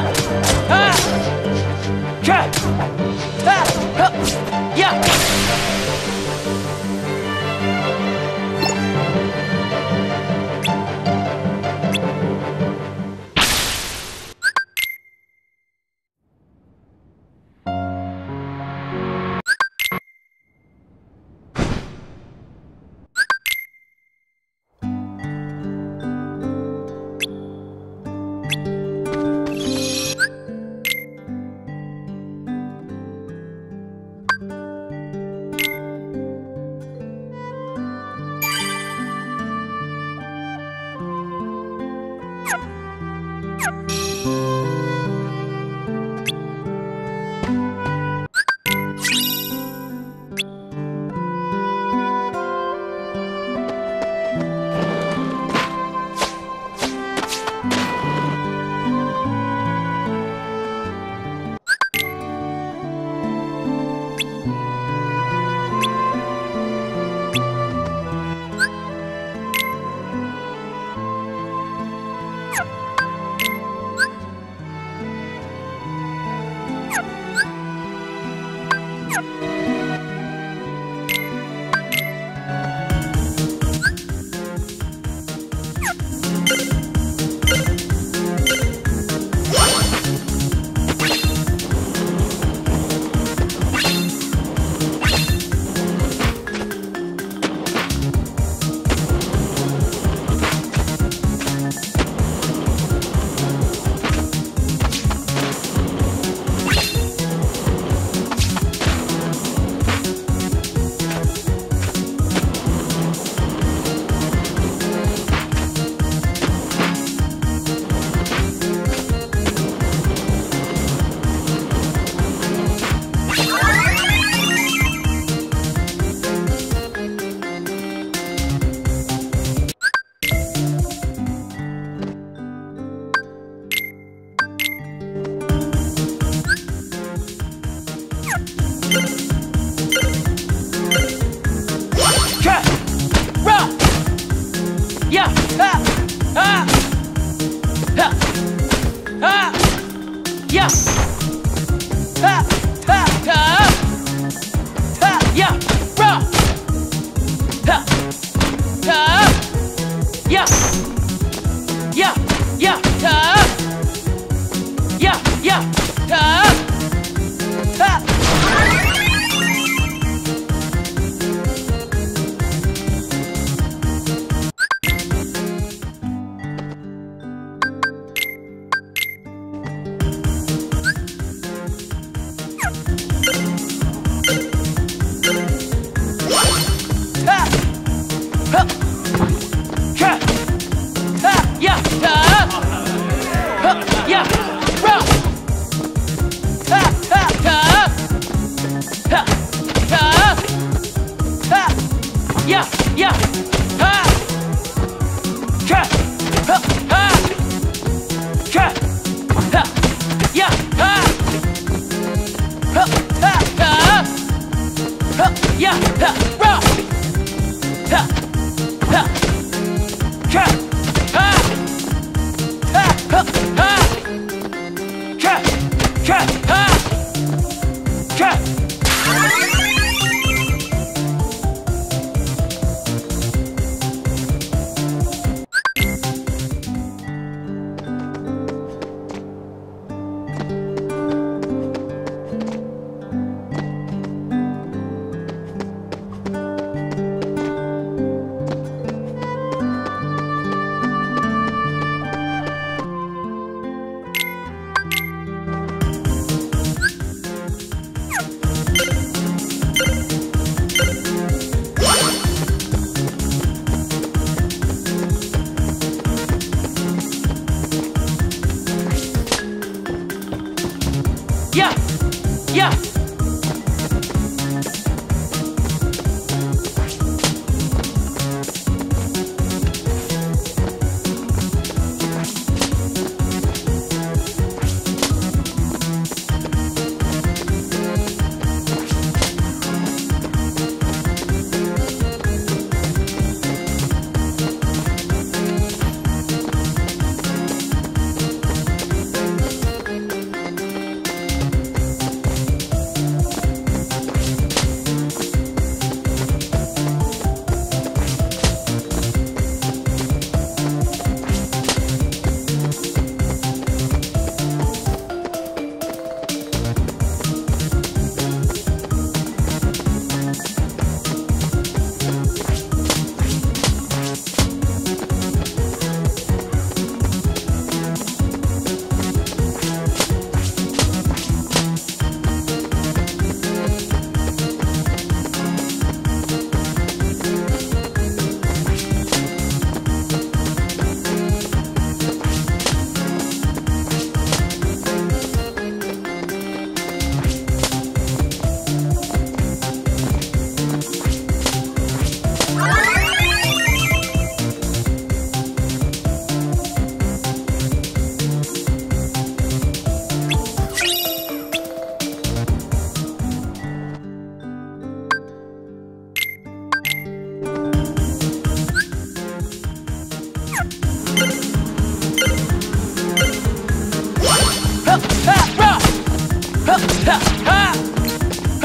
Yeah. 哼。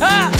あっ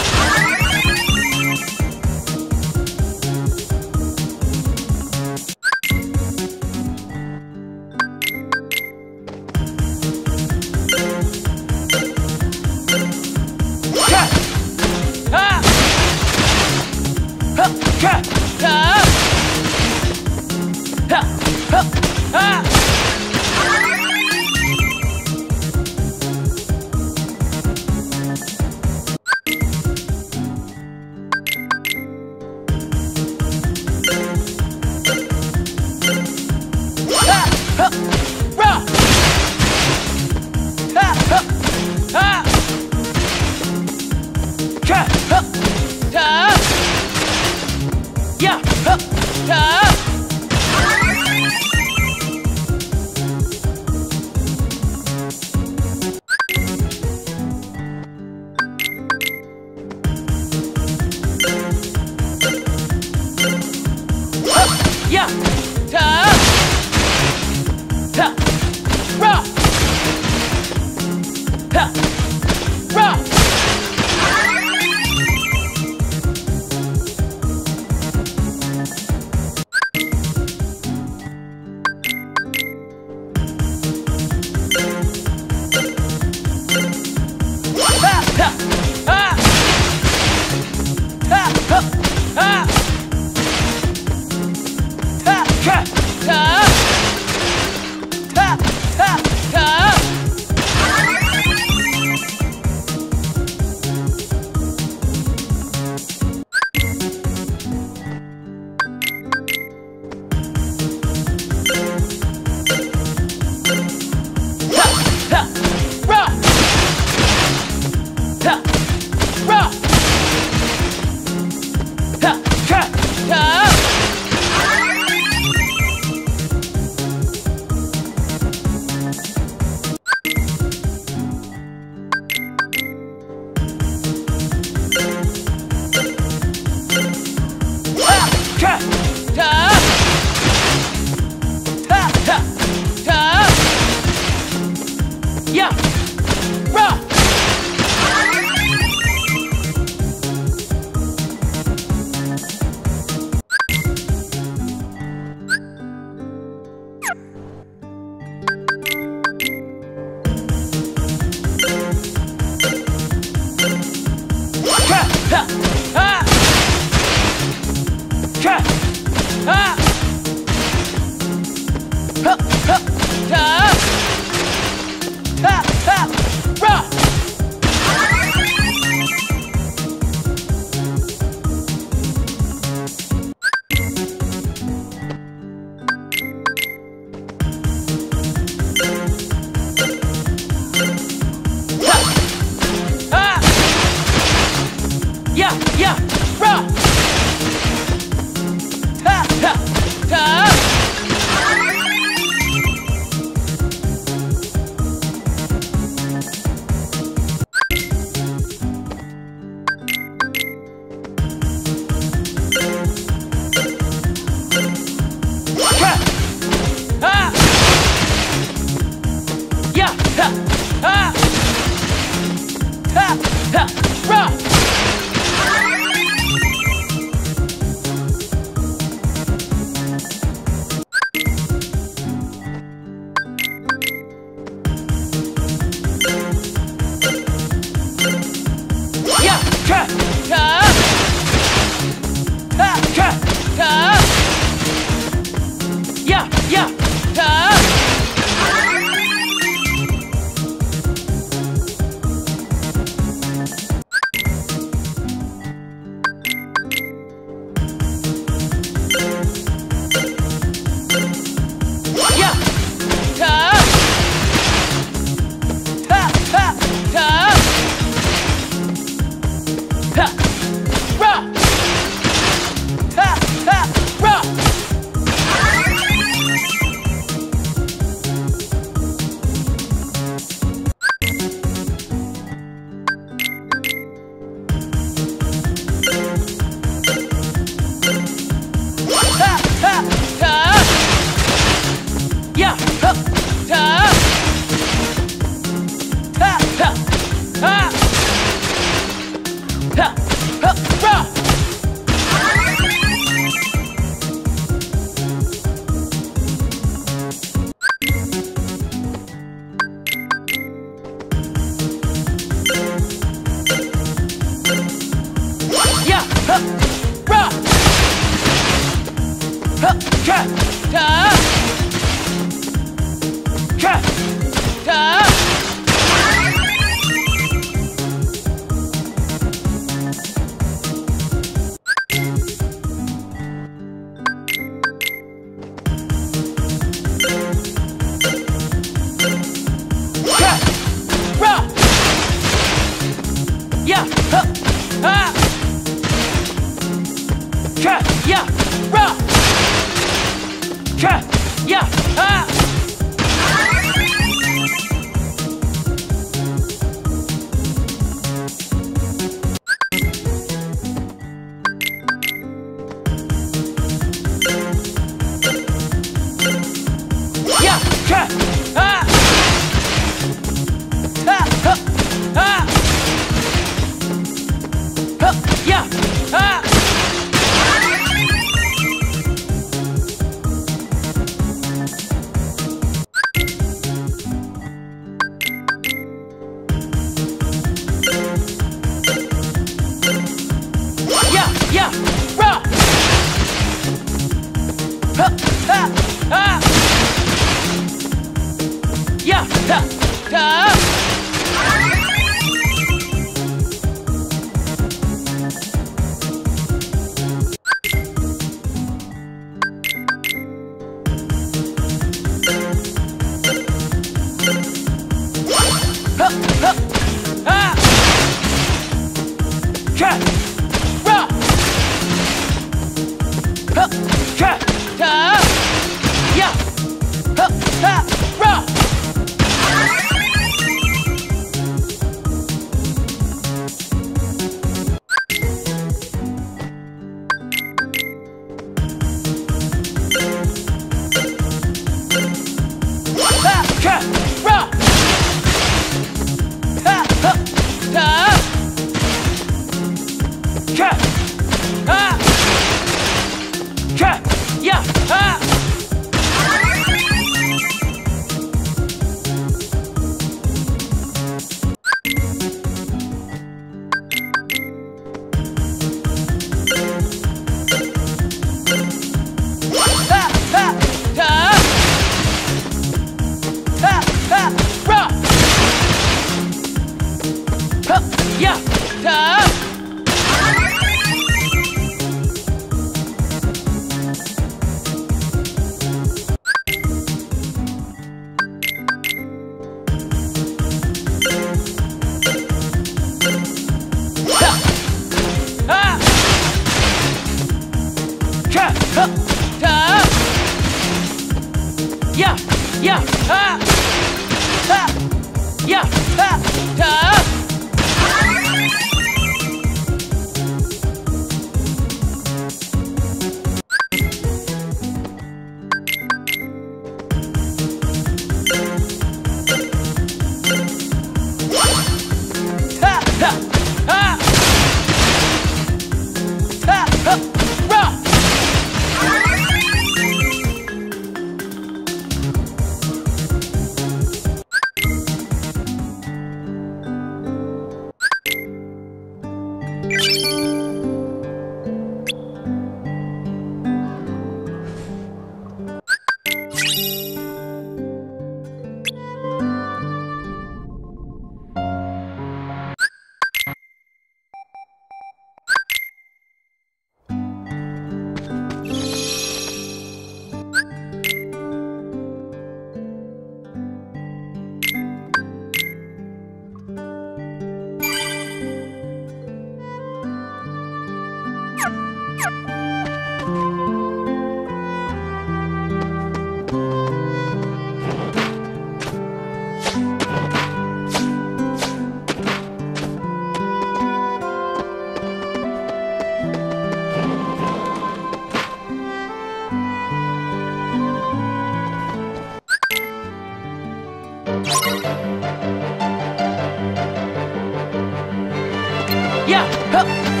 Up.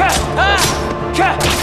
Cut! Ah! Cat!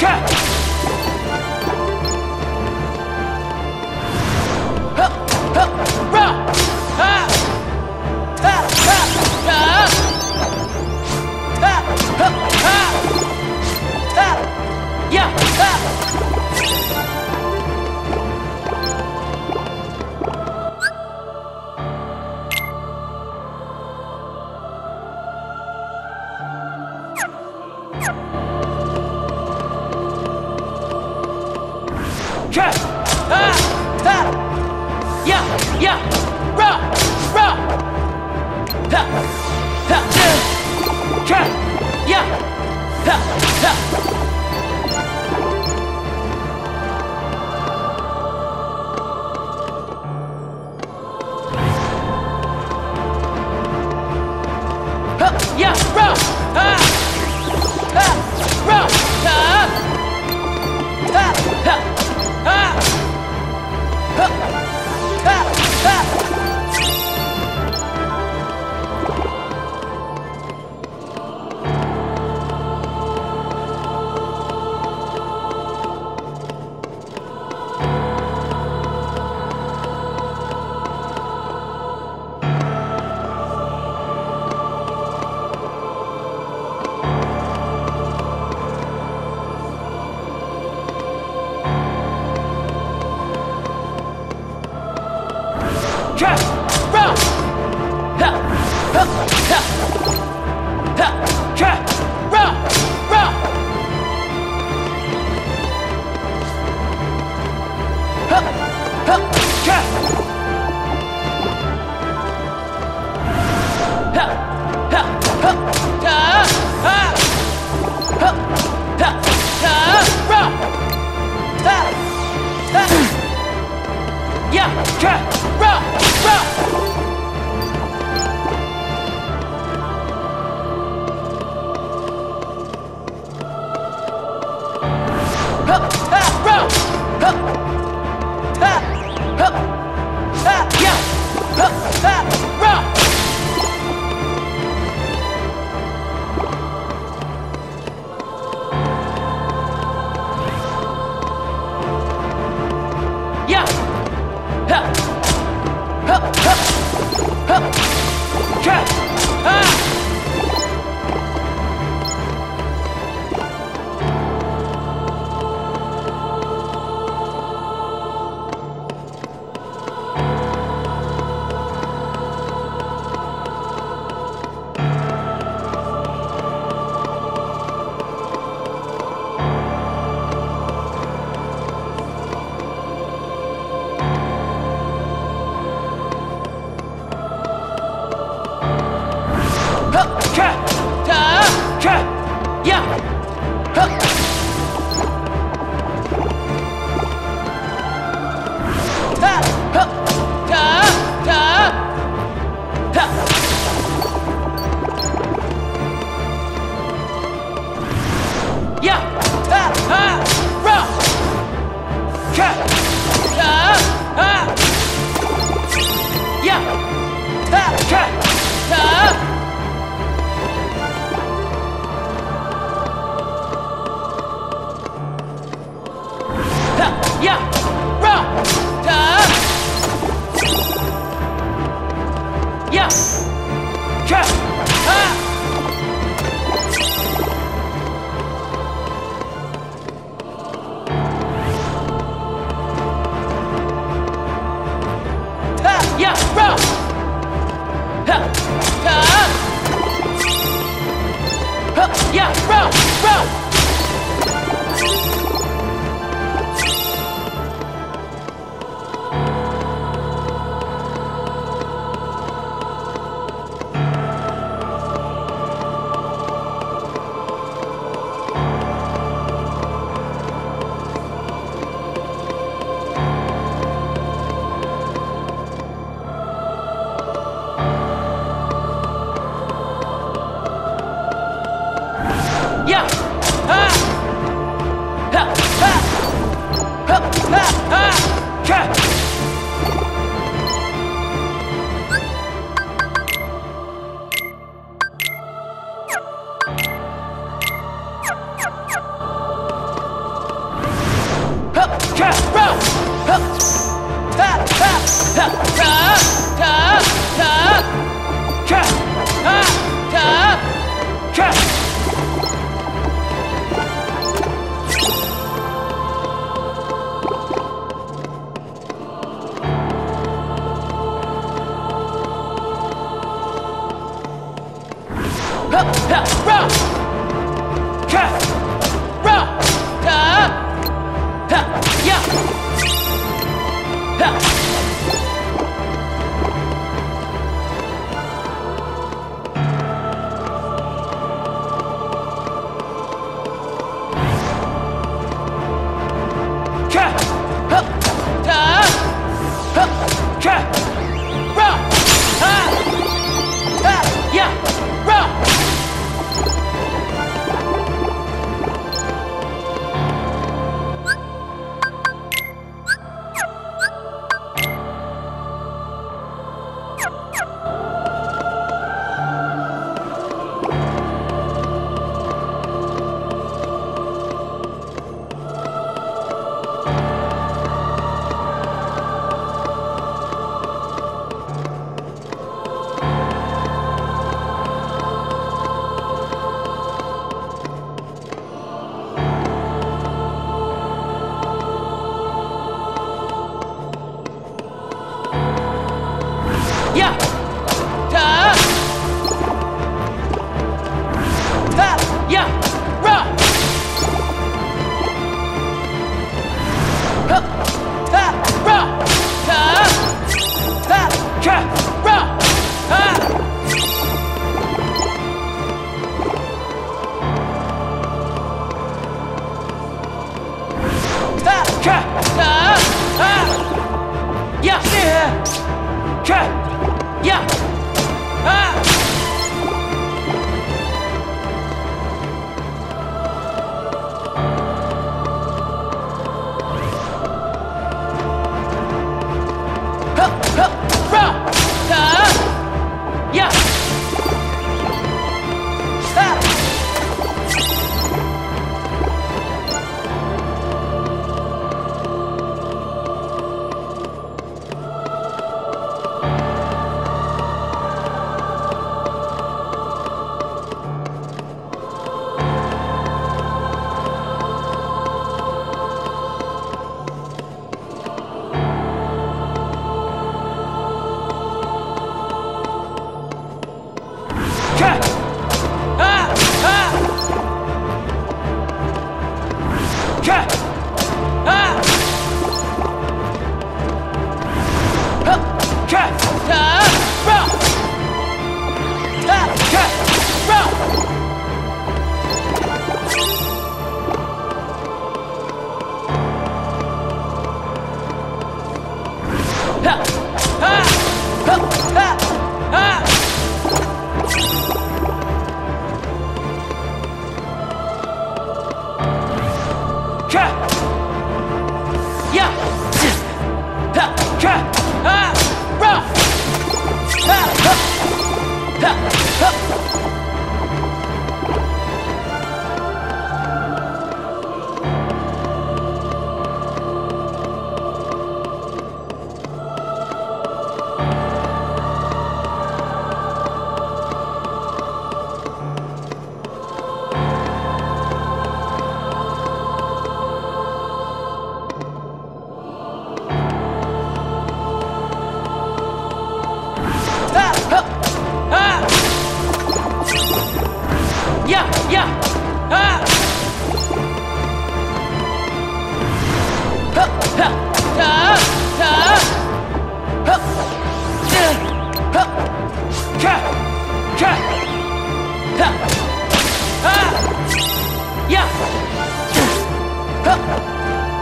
你看。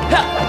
漂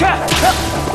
让开，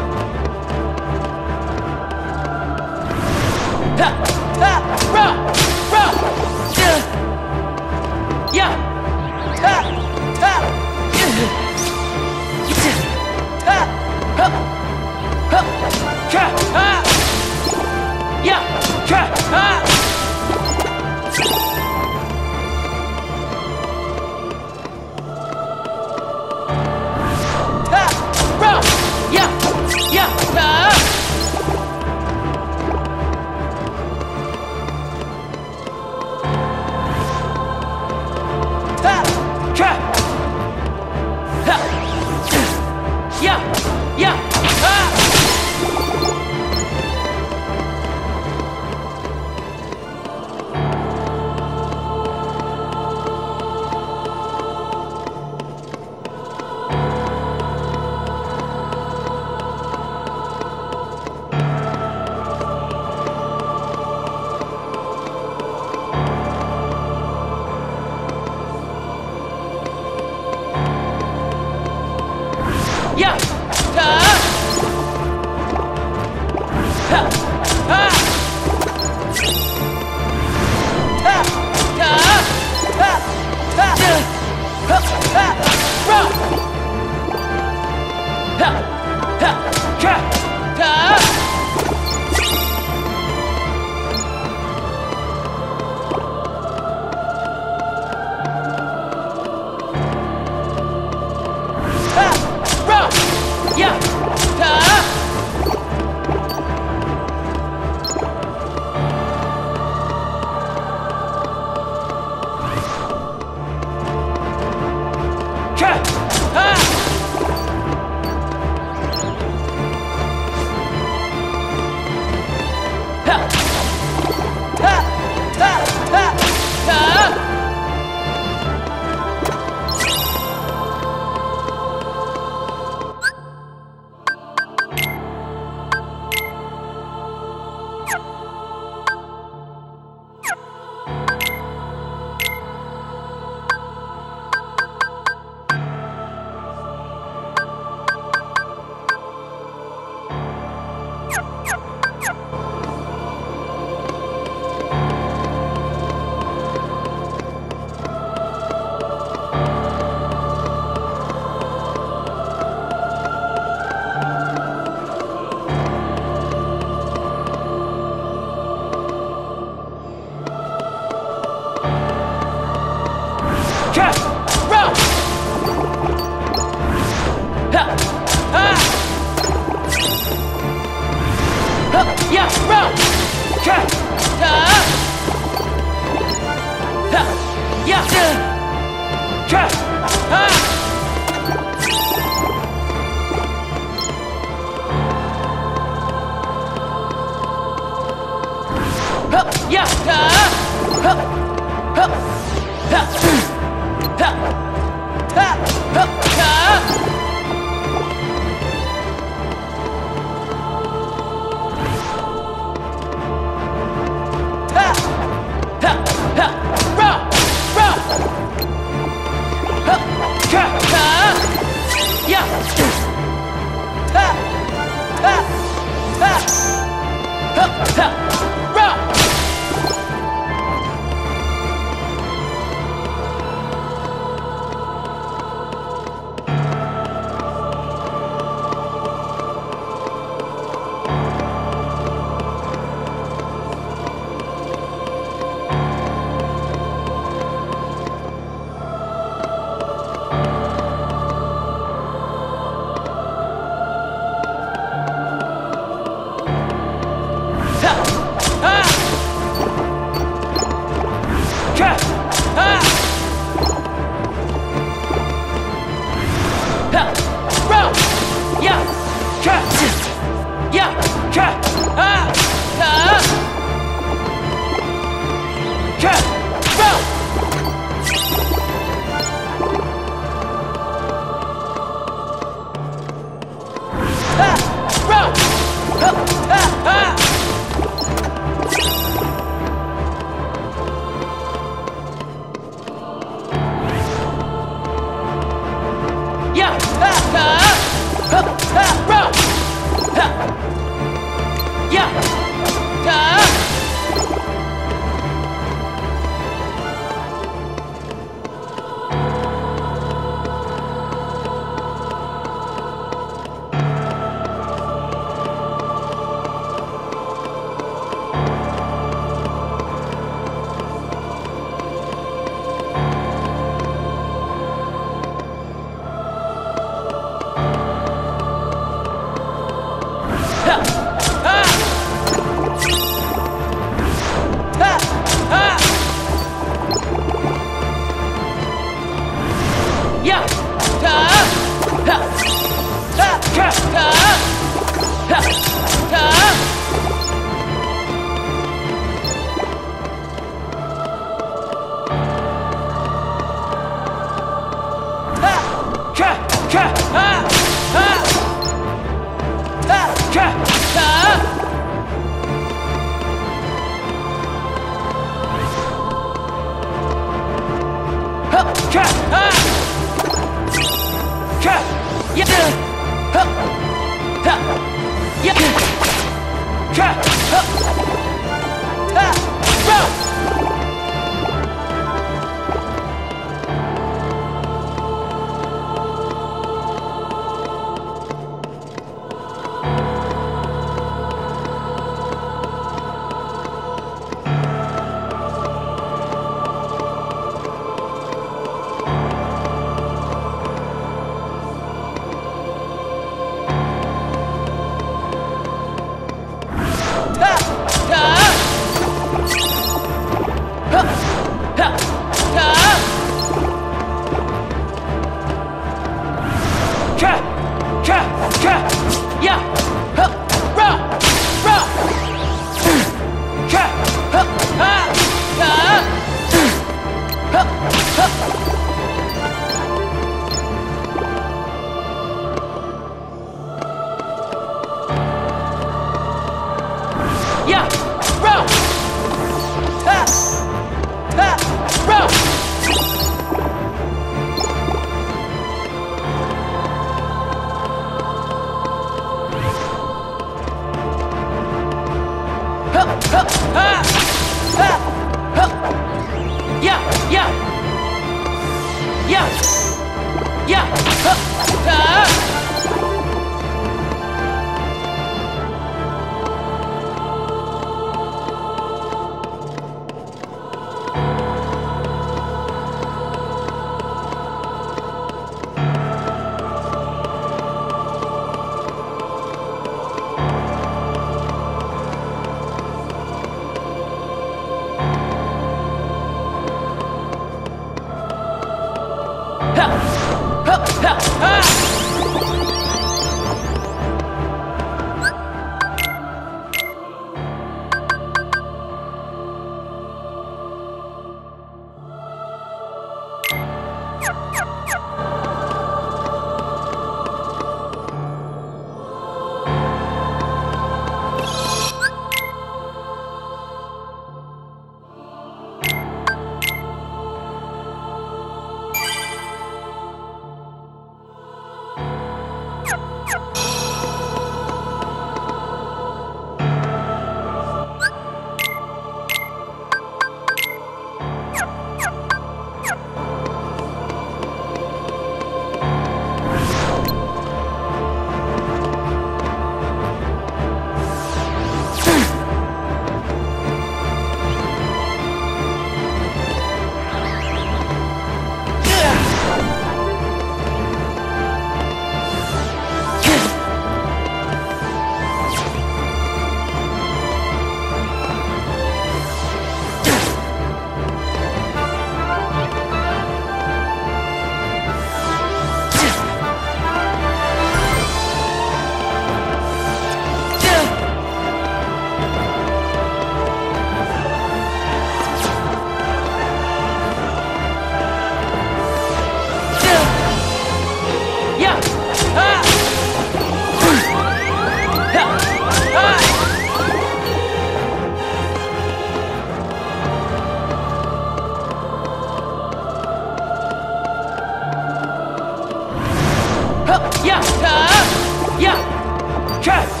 Yeah! Uh, yeah! Cut!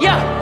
呀。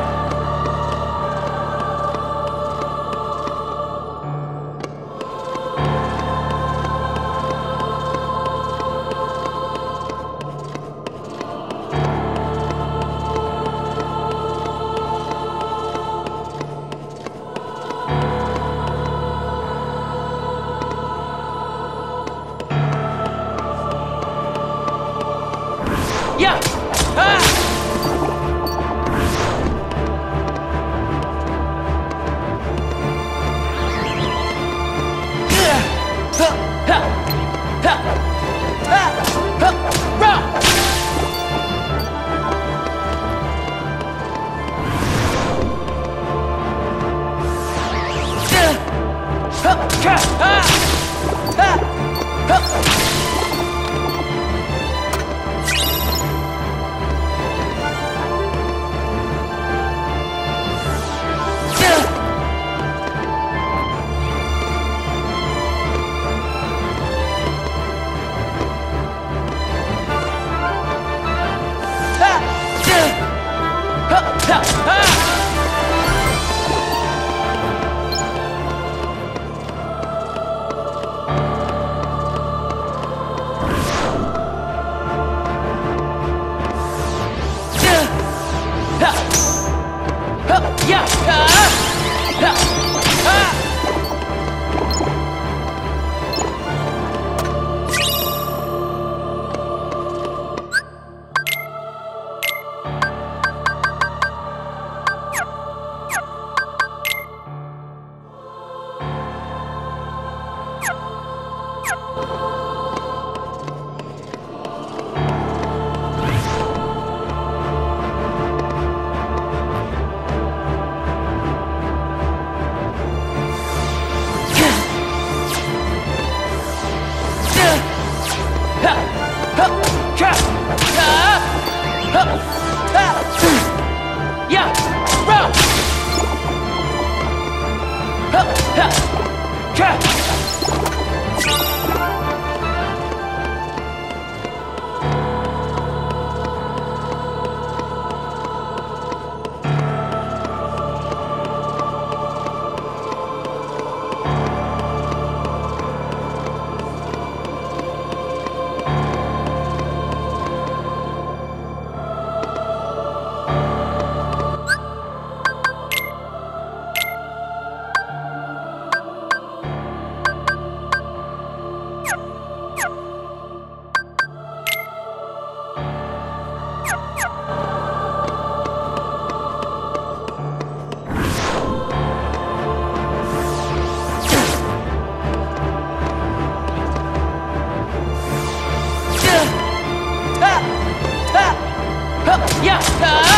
Yeah.